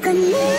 Good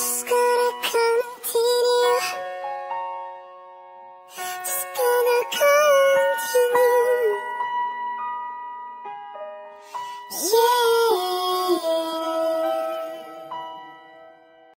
Yeah.